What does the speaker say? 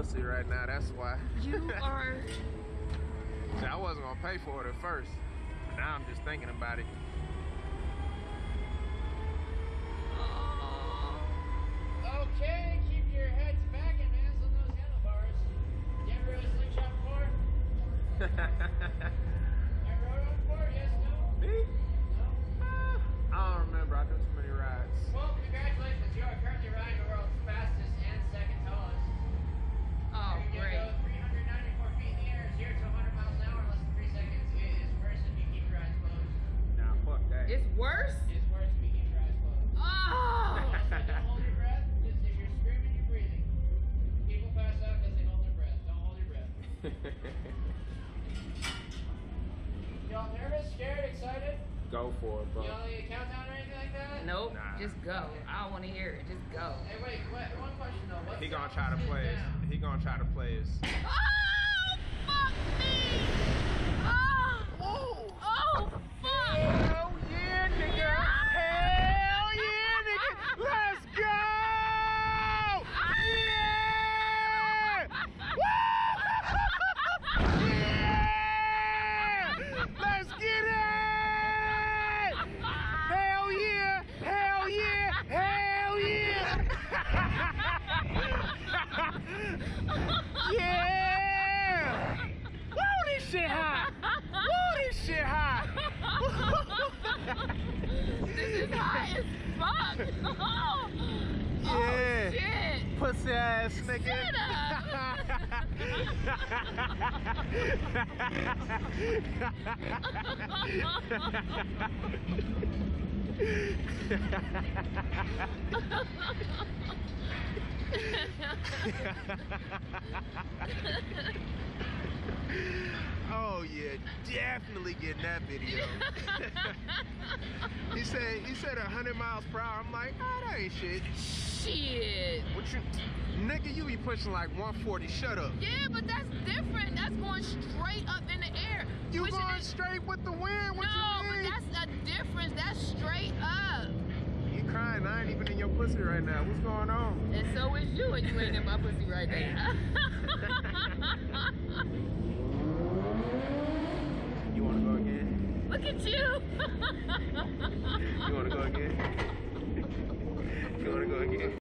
pussy right now. That's why. You are. See, I wasn't gonna pay for it at first. But now I'm just thinking about it. Oh. Okay, keep your heads back and hands on those handlebars. You ever rode a slingshot before? It's worse? It's worse if you keep your eyes closed. Oh! Also, don't hold your breath. Just if you're screaming, you're breathing. People pass out because they hold their breath. Don't hold your breath. Y'all nervous, scared, excited? Go for it, bro. Y'all need a countdown or anything like that? Nope, Nah. just go. I don't want to hear it. Just go. Hey, wait, what, one question though. What's He gonna try to play down? his. He gonna try to play his. Ah! Oh, fuck me! Oh! Oh, fuck! Hell yeah, nigga! Hell yeah, nigga! Let's go! Yeah! Yeah! Let's get it! Hell yeah! Hell yeah! Hell yeah! yeah! Woo, this shit hot! Woo, this shit hot! This is hot as fuck! Oh, oh, Yeah. shit! Pussy ass nigga. yeah, definitely getting that video. he said he said hundred miles per hour. I'm like, oh that ain't shit. Shit! What you nigga, you be pushing like 140. Shut up. Yeah, but that's different. That's going straight up in the air. You Pushing going it- straight with the wind. What No, you but that's a difference. That's straight up. You crying, I ain't even in your pussy right now. What's going on? And so is you, and you ain't in my pussy right now. You wanna go again? Look at you. You wanna go again? You wanna go again?